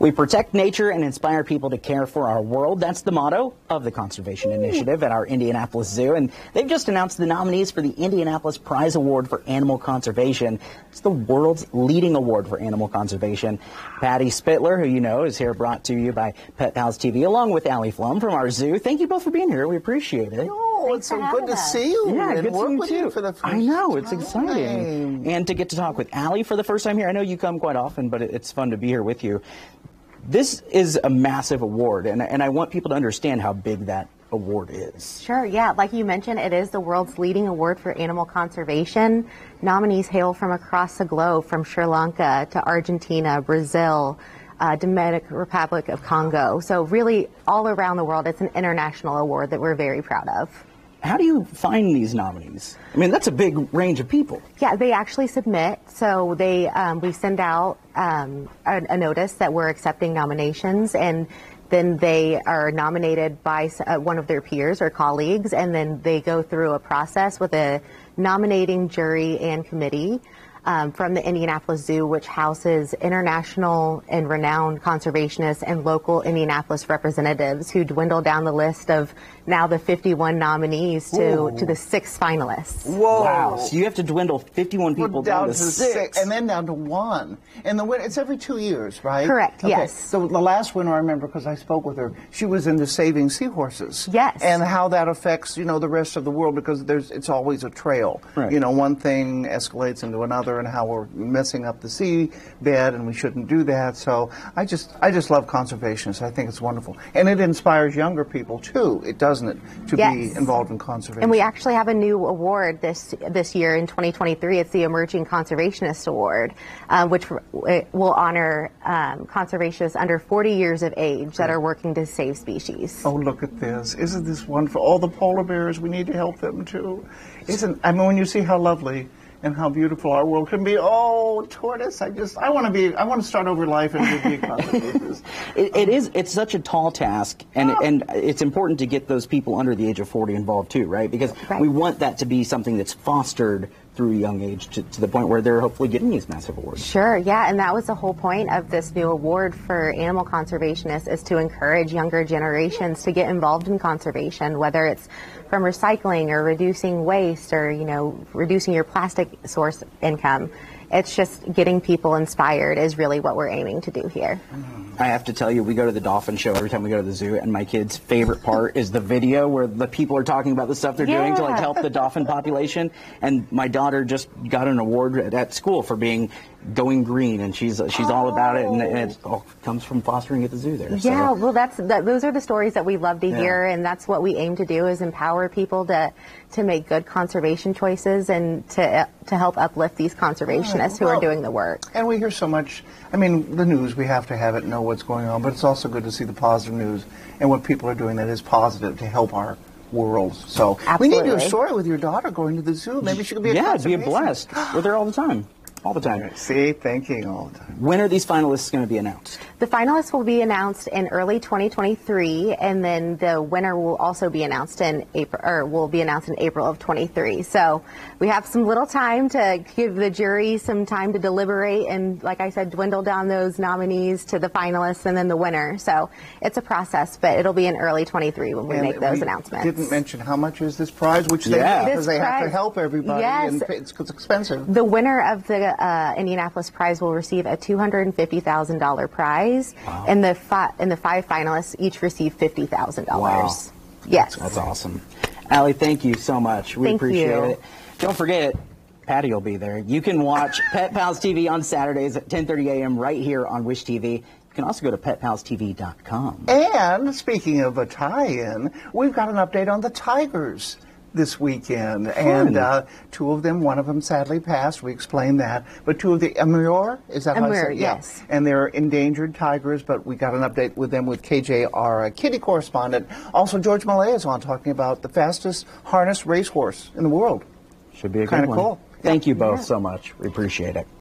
We protect nature and inspire people to care for our world. That's the motto of the Conservation Initiative at our Indianapolis Zoo. And they've just announced the nominees for the Indianapolis Prize Award for Animal Conservation. It's the world's leading award for animal conservation. Patty Spittler, who you know is here, brought to you by Pet Pals TV, along with Allie Flum from our zoo. Thank you both for being here. We appreciate it. Oh, it's so good to see you. Yeah, and good work to with you you too. for the first I know it's time. exciting, and to get to talk with Allie for the first time here. I know you come quite often, but it's fun to be here with you. This is a massive award, and, and I want people to understand how big that award is. Sure, yeah. Like you mentioned, it is the world's leading award for animal conservation. Nominees hail from across the globe, from Sri Lanka to Argentina, Brazil, uh, Republic of Congo. So, really, all around the world, it's an international award that we're very proud of. How do you find these nominees? I mean, that's a big range of people. Yeah, they actually submit. So they um, we send out um, a, a notice that we're accepting nominations, and then they are nominated by uh, one of their peers or colleagues, and then they go through a process with a nominating jury and committee. Um, from the Indianapolis Zoo, which houses international and renowned conservationists and local Indianapolis representatives who dwindle down the list of now the 51 nominees to, to the six finalists. Whoa. Wow. So you have to dwindle 51 We're people down, down to six. and then down to one. And the win- it's every two years, right? Correct, Okay. yes. So the last winner I remember because I spoke with her. She was into saving seahorses. Yes. And how that affects you know the rest of the world because there's it's always a trail. Right. You know, one thing escalates into another, and how we're messing up the sea bed, and we shouldn't do that. So I just I just love conservationists. I think it's wonderful, and it inspires younger people too. It doesn't it to be involved in conservation. And we actually have a new award this this year in 2023. It's the Emerging Conservationist Award, uh, which will honor um, conservationists under 40 years of age that are working to save species. Oh, look at this. Isn't this wonderful? All the polar bears, we need to help them too. Isn't, I mean, when you see how lovely and how beautiful our world can be, oh, tortoise, I just, I want to be, I want to start over life and be a conservationist. It, it is. It's such a tall task, and oh. and it's important to get those people under the age of 40 involved too, right? Because Right. we want that to be something that's fostered through young age to, to the point where they're hopefully getting these massive awards. Sure, yeah, and that was the whole point of this new award for animal conservationists is to encourage younger generations to get involved in conservation, whether it's from recycling or reducing waste or, you know, reducing your plastic source income. It's just getting people inspired is really what we're aiming to do here. I have to tell you, we go to the dolphin show every time we go to the zoo, and my kid's favorite part is the video where the people are talking about the stuff they're doing to like help the dolphin population. And my daughter just got an award at, at school for being going green, and she's she's all about it, and, and it oh. all comes from fostering at the zoo there. So- Yeah, well, that's that, those are the stories that we love to Yeah. hear, and that's what we aim to do is empower people to to make good conservation choices and to to help uplift these conservationists who Well, are doing the work. and we hear so much, I mean, the news, we have to have it, know what's going on, but it's also good to see the positive news and what people are doing that is positive to help our world. So we need your Absolutely. story with your daughter going to the zoo. Maybe she could be a yeah, be a blast. We're there all the time, all the time. See, thinking all the time. When are these finalists going to be announced? The finalists will be announced in early 2023, and then the winner will also be announced in April, or will be announced in April of 23. So we have some little time to give the jury some time to deliberate, and like I said, dwindle down those nominees to the finalists and then the winner. So it's a process, but it'll be in early 23 when we And make those we announcements. Didn't mention how much is this prize, which they Yeah. because This they have to help everybody, Yes. and it's, it's expensive. The winner of the uh, Indianapolis Prize will receive a two hundred and fifty thousand dollar prize, and the fi- and the five finalists each receive fifty thousand dollars. Yes, That's awesome. Allie, thank you so much. We Thank appreciate you. it. Don't forget, Patty will be there. You can watch Pet Pals TV on Saturdays at 10:30 a.m. right here on Wish TV. You can also go to petpalstv.com. And speaking of a tie-in, we've got an update on the Tigers this weekend, and uh, two of them, one of them sadly passed. We explained that, but two of the Amur, is that how I Amur, say it? Yeah. yes. And they're endangered tigers, but we got an update with them with KJ, our uh, kitty correspondent. Also, George Malay is on talking about the fastest harness racehorse in the world. Should be a good Kinda one. cool. Thank you both so much. We appreciate it.